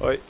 Oi.